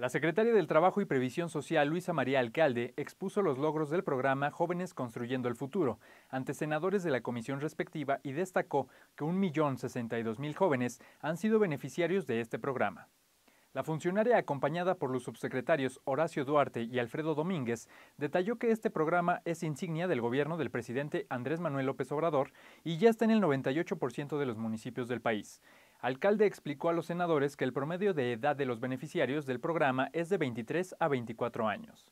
La secretaria del Trabajo y Previsión Social, Luisa María Alcalde, expuso los logros del programa Jóvenes Construyendo el Futuro ante senadores de la comisión respectiva y destacó que 1.062.000 jóvenes han sido beneficiarios de este programa. La funcionaria, acompañada por los subsecretarios Horacio Duarte y Alfredo Domínguez, detalló que este programa es insignia del gobierno del presidente Andrés Manuel López Obrador y ya está en el 98% de los municipios del país. Alcalde explicó a los senadores que el promedio de edad de los beneficiarios del programa es de 23 a 24 años.